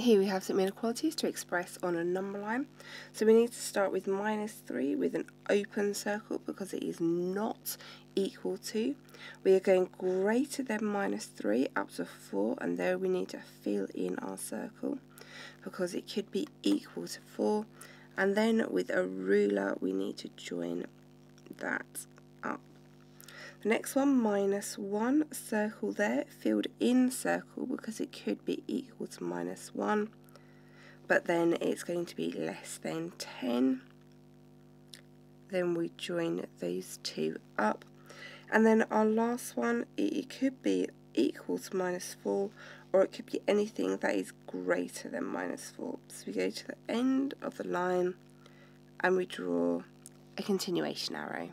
here we have some inequalities to express on a number line. So we need to start with minus 3 with an open circle because it is not equal to. We are going greater than minus 3 up to 4 and there we need to fill in our circle because it could be equal to 4 and then with a ruler we need to join that up. Next one, minus 1, circle there, filled in circle because it could be equal to minus 1, but then it's going to be less than 10. Then we join those two up. And then our last one, it could be equal to minus 4, or it could be anything that is greater than minus 4. So we go to the end of the line and we draw a continuation arrow.